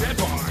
Dead Bar.